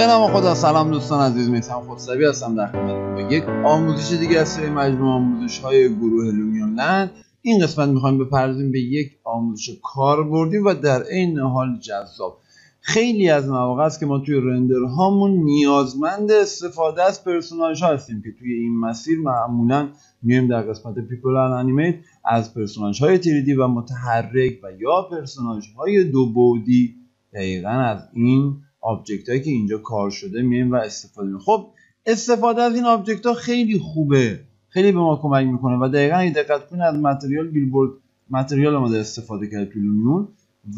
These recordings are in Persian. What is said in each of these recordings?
به نام خدا سلام دوستان عزیز میثم خودسبی هستم در خدمتتون با یک آموزش دیگه از سری مجموعه آموزش های گروه Lumion Land. این قسمت می‌خوایم بپردازیم به یک آموزش کاربردی و در عین حال جذاب. خیلی از مواقع است که ما توی render هامون نیازمند استفاده از پرسوناج ها هستیم که توی این مسیر معمولا میایم در قسمت people animate از پرسوناج های 3D و متحرک و یا پرسوناج های دو بعدی دقیقا از این object هایی که اینجا کار شده میایم و استفاده می‌کنیم. خب استفاده از این object ها خیلی خوبه. خیلی به ما کمک می‌کنه و دقیقا اگه دقت کنید از material billboard material ما استفاده کرده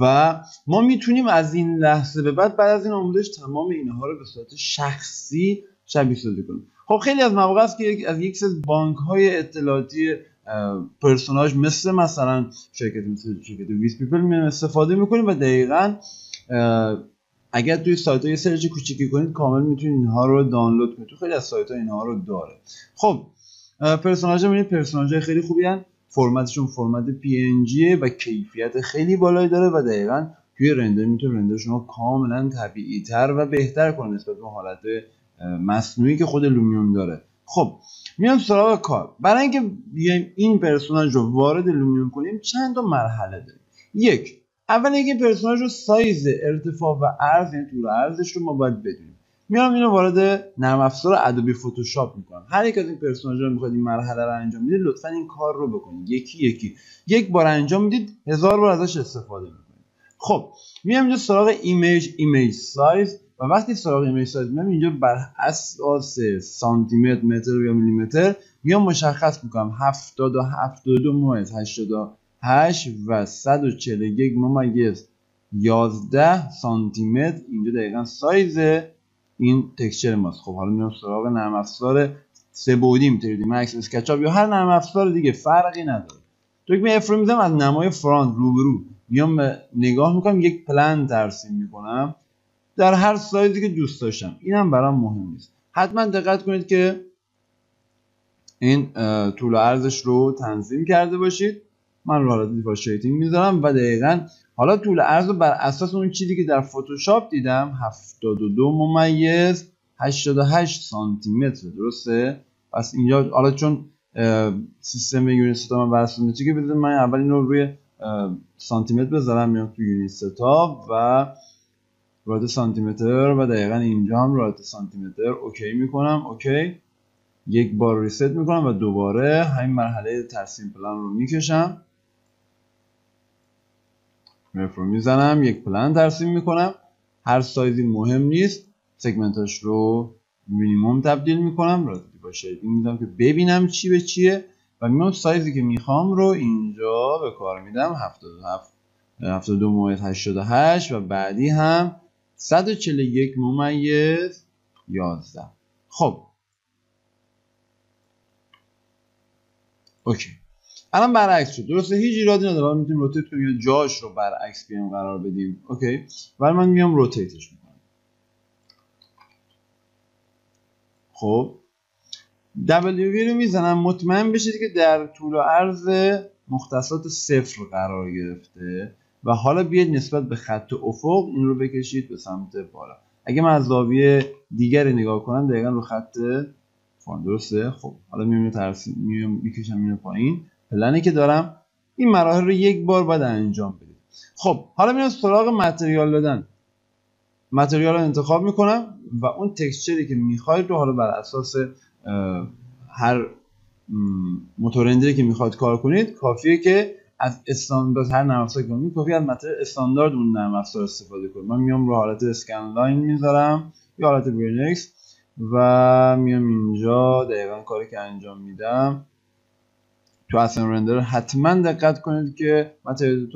و ما می‌تونیم از این لحظه به بعد بعد از این آموزش تمام اینها رو به صورت شخصی شبیه سازی کنیم. خب خیلی از مواقع است که از یک سری بانک های اطلاعاتی پرسوناج مثل مثلا شرکت مثل شرکت Viz People استفاده می‌کنیم و دقیقا اگر توی سایت یه سرچ کوچیکی کنید کامل می‌تونید اینها رو دانلود کنید. تو خیلی از سایت ها اینها رو داره. خب پرسوناج می‌بینید پرسوناج خیلی خوبی هستن. فرمتشون فرمت PNG و کیفیت خیلی بالایی داره و دقیقا توی render می‌تونه render شون رو کاملا طبیعی تر و بهتر کنه نسبت به حالت مصنوعی که خود Lumion داره. خب میام سراغ کار. برای اینکه بیایم این پرسوناج رو وارد Lumion کنیم چند تا مرحله داریم. یک اول اینکه پرسوناج رو سایز ارتفاع و عرض یعنی طول عرضش رو ما باید بدونیم. میام اینو وارد نرم افزار Adobe Photoshop می‌کنم. هر یک از این پرسوناج رو می‌خواید این مرحله رو انجام می‌دید لطفا این کار رو بکنید. یکی یکی. یک بار انجام می‌دید هزار بار ازش استفاده می‌کنید. خب میام اینجا سراغ image image size و وقتی سراغ image size میام اینجا بر اساس سانتی متر متر یا میلیمتر میام مشخص می‌کنم. 70 و 72 ممیز 88 و 141 ممیز 11 سانتی متر اینجا دقیقا سایز این texture ماست. خب حالا میام سراغ نرم افزار سه بعدی می‌تونید Max SketchUp یا هر نرم افزار دیگه فرقی نداره. تو که F رو می‌زنم از نمای front روبرو. میام نگاه می‌کنم یک plane ترسیم می‌کنم. در هر سایزی که دوست داشتم. اینم برام مهم نیست. حتما دقت کنید که این طول و عرضش رو تنظیم کرده باشید. من رو حالت default shading می‌ذارم و دقیقا حالا طول عرض رو بر اساس اون چیزی که در فتوشاپ دیدم 72 ممیز 88 سانتی متر درسته؟ پس اینجا حالا چون system unit setup من بر اساس متریکه بذارم من اول اینو روی سانتی متر بذارم میام تو unit setup و راد سانتی متر و دقیقا اینجا هم راد سانتی متر OK می‌کنم OK؟ یک بار ریست می‌کنم و دوباره همین مرحله ترسیم پلان رو می‌کشم. مف رو می‌زنم یک پلن ترسیم می‌کنم. هر سایزی مهم نیست. سگمنتاش رو مینیموم تبدیل می‌کنم. رادیتی با شیدینگ میدم که ببینم چی به چیه. و میام سایزی که می‌خوام رو اینجا به کار میدم. 77 72 ممیز 88 و بعدی هم 141 ممیز 11 خب. OK. الان برعکس شد. درسته هیچ ایرادی نداره. می‌تونیم rotate کنیم. یا جاش رو برعکس بیام قرار بدیم. OK. ولی من میام rotate ش می‌کنم. خب. W رو می‌زنم. مطمئن بشید که در طول و عرض مختصات صفر قرار گرفته و حالا بیاید نسبت به خط افق این رو بکشید به سمت بالا. اگه من از زاویه دیگری نگاه کنم دقیقا رو خط فان درسته؟ خب. حالا میام ترسیم میام می‌کشم اینو پایین. plane ی که دارم این مراحل رو یک بار باید انجام بدید خب حالا میرم سراغ material دادن. material رو انتخاب می‌کنم و اون texture ی که می‌خواید رو حالا بر اساس هر موتور که می‌خواد کار کنید کافیه که از استاندارد هر نرم افزار که کافیه از material استاندارد اون نرم افزار استفاده کنید. من میام رو حالت scanline می‌ذارم یا حالت V-Ray نکس و میام اینجا دقیقا کاری که انجام میدم. تو اصلا render حتما دقت کنید که material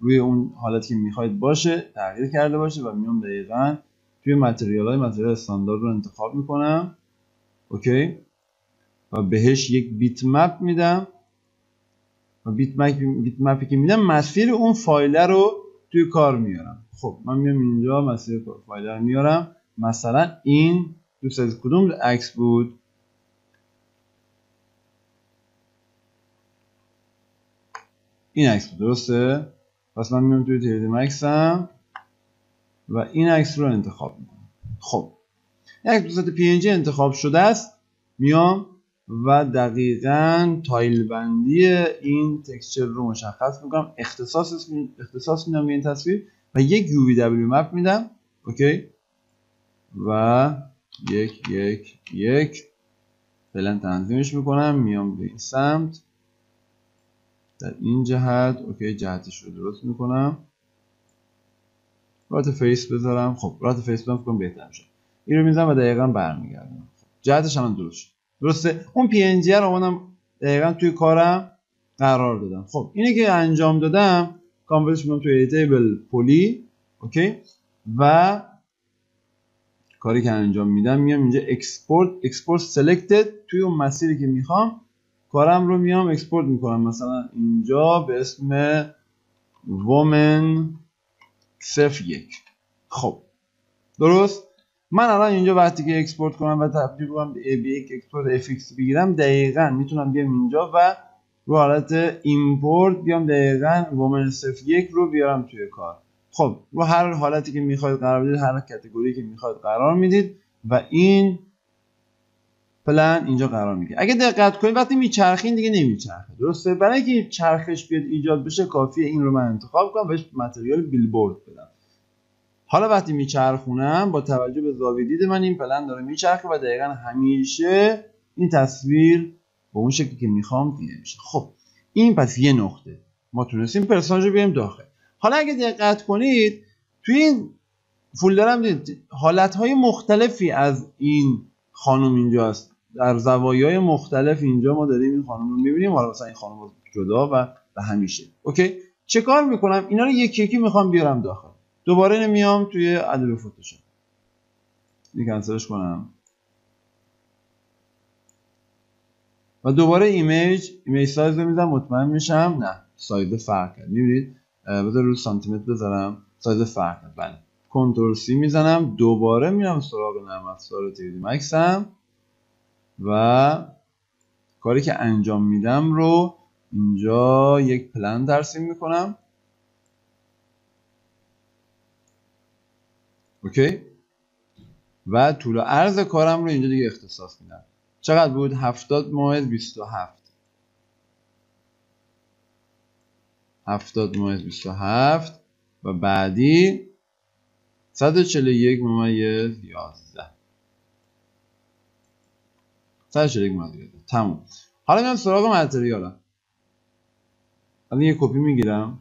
روی اون حالتی که می‌خواید باشه تغییر کرده باشه و میام دقیقا توی material های material استاندارد رو انتخاب می‌کنم. okay؟ و بهش یک bitmap میدم. و bit, map bitmap ی که میدم مسیر اون فایل رو توی کار میارم. خب من میام اینجا مسیر فایل رو میارم. مثلا این دوست از کدوم عکس بود؟ این عکس درسته؟ پس من میام توی تریدی مکسم و این عکس رو انتخاب می‌کنم. خب. یک دوست پی انتخاب شده است. میام و دقیقا تایل بندی این texture رو مشخص می‌کنم. اختصاص اختصاص میدم به این تصویر و یک UVW map میدم. okay؟ و یک یک یک. فعلا تنظیمش می‌کنم. میام به این سمت. در این جهت okay جهتش رو درست می‌کنم. رات face بذارم. خب رات face بذارم بهتر میشه. این رو می‌زنم و دقیقا برمیگردم. خب. جهتش الان درست شد. درسته؟ اون PNG رو اومدم دقیقا توی کارم قرار دادم. خب اینه که انجام دادم convert ش می‌کنم توی editable poly okay؟ و کاری که انجام میدم میام اینجا export export selected توی اون مسیری که می‌خوام کارم رو میام export می‌کنم. مثلا اینجا به اسم woman صف یک. خب. درست؟ من الان اینجا وقتی که export کنم و تبدیل کنم به یک export FBX بگیرم دقیقا می‌تونم بیام اینجا و رو حالت import بیام دقیقا woman صف یک رو بیارم توی کار. خب. رو هر حالتی که می‌خواید قرار بدید هر category که می‌خواید قرار می‌دید و این plane اینجا قرار می‌گیره. اگه دقت کنید وقتی میچرخین دیگه نمیچرخه. درسته؟ برای اینکه چرخش بیاد ایجاد بشه کافیه این رو من انتخاب کنم بهش material billboard بدم. حالا وقتی میچرخونم با توجه به زاویه دید من این پلن داره میچرخه و دقیقا همیشه این تصویر به اون شکلی که می‌خوام دیده میشه. خب این پس یه نقطه. ما تونستیم پرسوناژ رو بیاریم داخل. حالا اگه دقت کنید توی این فولدرم دید حالت های مختلفی از این خانم اینجاست. در زوایای مختلف اینجا ما داریم این خانم رو می‌بینیم. حالا مثلا این خانم جدا و به همیشه. okay؟ چه کار می‌کنم؟ اینا رو یکی یکی می‌خوام بیارم داخل. دوباره نمیام توی Adobe Photoshop این کنسلش کنم. و دوباره image image size رو مطمئن میشم. نه سایز فرق کرد. می‌بینید؟ بذار رو سانتی متر بذارم. سایز فرق کرد. بله. control C می‌زنم. دوباره میرم سراغ نرم افزار 3D Max م. و کاری که انجام میدم رو اینجا یک پلن ترسیم می‌کنم. اوکی؟ و طول و عرض کارم رو اینجا دیگه اختصاص میدم. چقدر بود؟ 70 ممیز 27 70 ممیز 27 و بعدی 141 ممیز 11 141 ممیز 11 تموم. حالا میام سراغ متریالم الان یه کپی می‌گیرم.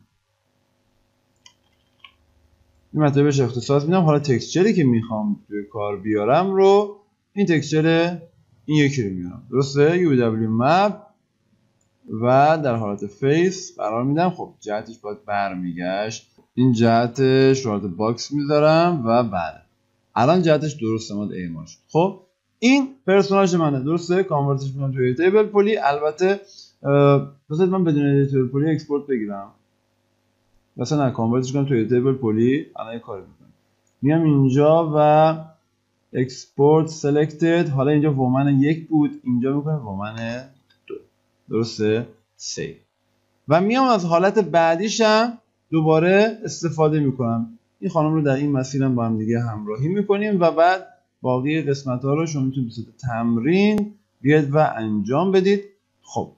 این مطلبش اختصاص میدم. حالا texture ی که می‌خوام توی کار بیارم رو این texture این یکی رو میارم. درسته؟ UVW map و در حالت face قرار میدم. خب جهتش باید برمیگشت. این جهتش رو حالت box می‌ذارم و بله. الان جهتش درسته ماد ایمان شد خب این پرسوناژ منه. درسته؟ کانورتش می‌کنم توی تیبل پولی. البته بذارید من بدون تیبل پولی اکسپورت بگیرم. مثلا کانورتش کنم توی تیبل پولی. الان یه کاری می‌کنم. میام اینجا و اکسپورت سلکتد حالا اینجا ومن یک بود. اینجا می‌کنم ومن دو. درسته؟ سی و میام از حالت بعدیشم دوباره استفاده می‌کنم. این خانم رو در این مسیرم با هم دیگه همراهی می‌کنیم و بعد باقی قسمت ها رو شما می‌تونید به تمرین بیاد و انجام بدید. خب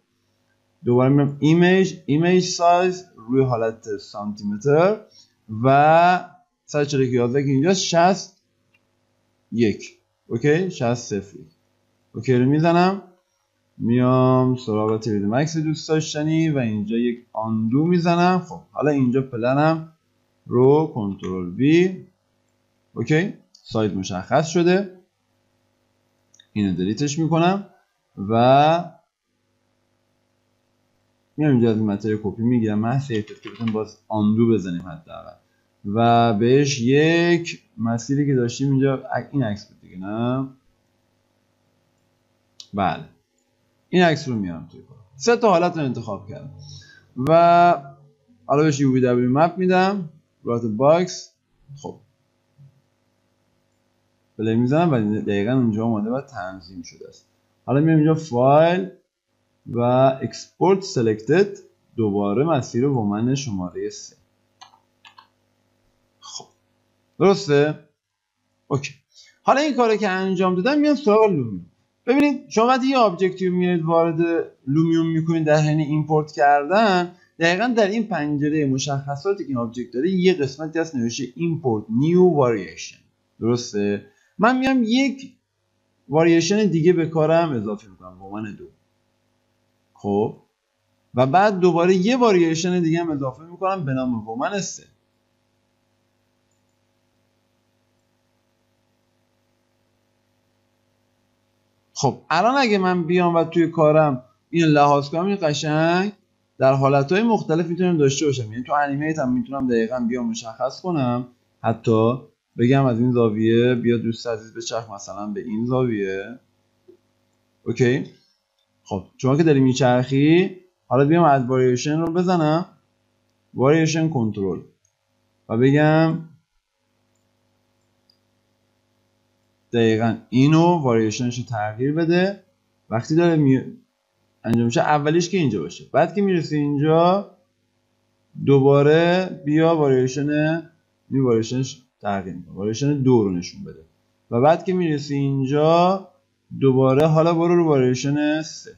دوباره میرم image image size روی حالت سانتی متر و 141 که اینجا 60 یک. okay؟ 60 صفر okay رو می‌زنم. میام سراغ 3D Max دوست داشتنی و اینجا یک undo می‌زنم. خب حالا اینجا plane م رو control V. okay؟ size مشخص شده. اینو delete ش می‌کنم و میام اینجا از این کپی می‌گیرم. من save ت که بتونم باز undo بزنیم حداقل. و بهش یک مسیری که داشتیم اینجا این عکس بود دیگه نه؟ بله. این عکس رو میارم توی کار. سه تا حالت رو انتخاب کردم. و حالا بهش UVW map میدم. رات box خب. poly می‌زنم و دقیقا اونجا اومده و تنظیم شده است. حالا میام اینجا فایل و export selected دوباره مسیر woman شماره 3 خب درسته؟ okay. حالا این کاری که انجام دادم میان سراغ Lumion ببینید شما وقتی یه object یو میارید وارد Lumion می‌کنید در حین import کردن دقیقا در این پنجره مشخصاتی که این object داره یه قسمتی هست نوشته import new variation. درسته؟ من میام یک واریشن دیگه به کارم اضافه می‌کنم عنوان دو. خب؟ و بعد دوباره یه واریشن دیگه هم اضافه می‌کنم به نام woman سه. خب الان اگه من بیام و توی کارم این لحاظ کنم این قشنگ در حالتهای مختلف می‌تونم داشته باشم. یعنی تو انیمیت هم می‌تونم دقیقا بیام مشخص کنم حتی بگم از این زاویه بیا دوست عزیز به چرخ مثلا به این زاویه. اوکی؟ خب شما که داری میچرخی حالا بیام از واریشن رو بزنم. واریشن کنترل و بگم دقیقا اینو واریشنش رو تغییر بده. وقتی داره می... انجام میشه اولیش که اینجا باشه. بعد که می‌رسی اینجا دوباره بیا واریشن این واریشنش تغییر می‌کنه. واریشن دو رو نشون بده. و بعد که می‌رسی اینجا دوباره حالا برو رو واریشن سه.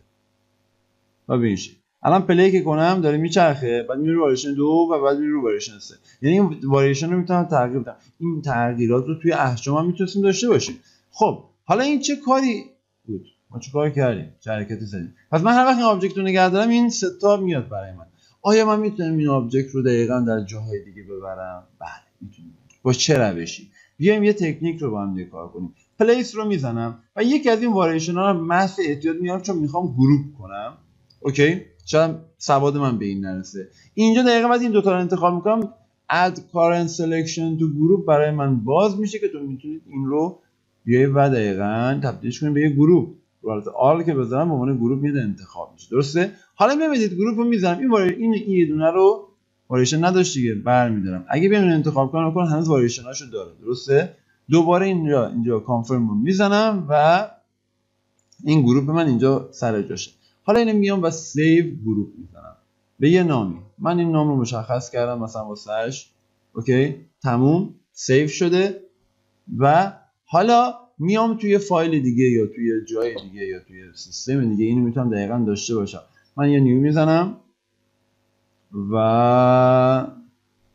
و به الان پلی که کنم داره میچرخه بعد میره واریشن دو و بعد میره واریشن سه. یعنی این واریشن رو می‌تونم تغییر بدم. این تغییرات رو توی احجام هم می‌تونستیم داشته باشیم. خب حالا این چه کاری بود؟ ما چه کار کردیم؟ چه حرکتی زدیم؟ پس من هر وقت این object رو نگه دارم این سه تا میاد برای من. آیا من می‌تونم این object رو دقیقا در جاهای دیگه ببرم؟ بله می‌تونم. با چه روشی؟ بیایم یه تکنیک رو با هم کار کنیم. place رو می‌زنم و یکی از این واریشن ها رو محض احتیاط میارم چون می‌خوام group کنم. okay شاید سواد من به این نرسه. اینجا دقیقا بعد این دوتا رو انتخاب می‌کنم. Add current selection to group برای من باز میشه که تو می‌تونید این رو بیای و دقیقا تبدیلش کنید به یه group رو آل که بذارم به عنوان group میاد انتخاب میشه. درسته؟ حالا ببینید group رو این این این یه دونه رو واریشن نداشت دیگه برمیدارم. اگه بیام انتخاب کنم کنم هنوز واریشناشو داره درسته؟ دوباره اینجا اینجا confirm رو می‌زنم و این group من اینجا سر جاشه. حالا اینو میام و save group می‌زنم. به یه نامی. من این نام رو مشخص کردم مثلا واسهش okay؟ تموم. save شده. و حالا میام توی فایل دیگه یا توی جای دیگه یا توی سیستم دیگه اینو می‌تونم دقیقا داشته باشم. من یه new می‌زنم. و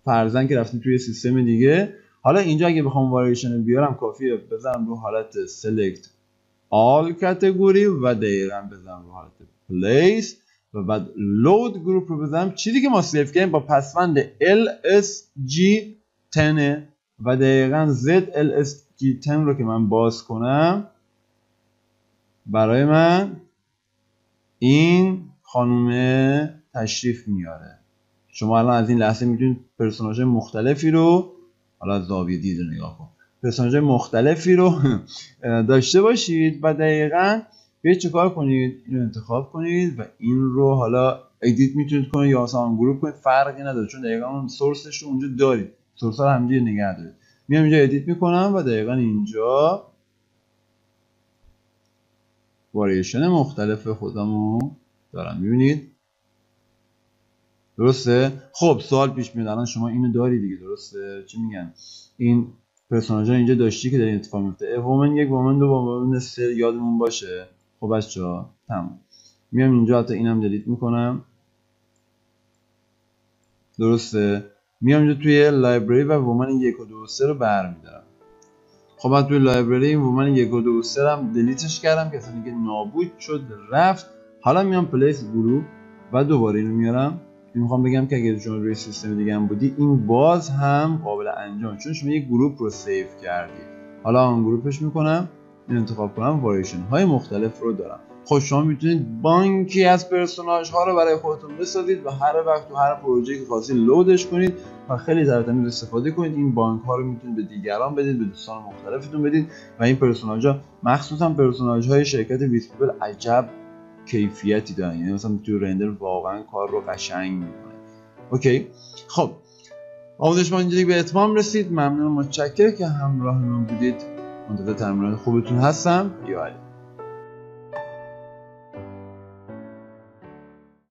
فرضا که رفتیم توی سیستم دیگه. حالا اینجا اگه بخوام واریشن بیارم کافیه. بزنم رو حالت select all category و دقیقا بزنم رو حالت place و بعد load group رو بزنم. چیزی که ما سیف کردیم با پسوند lsg 10 و دقیقا zlsg 10 رو که من باز کنم. برای من این خانومه تشریف میاره. شما الان از این لحظه می‌تونید پرسوناژ مختلفی رو حالا از زاویه دید رو نگاه کن. پرسوناژ مختلفی رو داشته باشید و دقیقا بیاید چکار کنید. این رو انتخاب کنید و این رو حالا edit می‌تونید کنید یا اصلا group کنید. فرقی نداره چون دقیقا اون source ش رو اونجا دارید. source ها رو همینجوری نگه دارید. میام اینجا edit می‌کنم و دقیقا اینجا واریشن مختلف خودمو دارم. می‌بینید؟ درسته؟ خب سوال پیش میاد. الان شما اینو داری دیگه درسته؟ چی میگن؟ این پرسوناژ اینجا داشتی که داری اتفاق میفته. woman یک woman دو woman سه یادمون باشه. خب بچه‌ها تمام. میام اینجا حتی اینم delete می‌کنم. درسته. میام اینجا توی library و woman یک و دو و سه رو برمیدارم خب من توی library این woman یک و دو و سه هم delete ش کردم که اصلا دیگه نابود شد رفت. حالا میام place group و دوباره اینو میارم. می‌خوام بگم که اگر شما روی سیستم دیگه هم بودی این باز هم قابل انجام چون شما یک group رو save کردی. حالا ungroup ش می‌کنم این انتخاب کنم واریشن های مختلف رو دارم. خب شما می‌تونید بانکی از پرسوناژ ها رو برای خودتون بسازید و هر وقت تو هر پروژه که خواستید load ش کنید و خیلی در تمیز استفاده کنید. این بانک ها رو می‌تونید به دیگران بدید به دوستان مختلفتون بدید و این پرسوناژ ها مخصوصا پرسوناژ های شرکت Viz-People عجب کیفیتی دارن. یعنی مثلا تو render واقعا کار رو قشنگ می‌کنه. okay؟ خب. آموزش ما اینجا به اتمام رسید. ممنون متشکرم که همراه من بودید. منتظر تمرینات خوبتون هستم. یا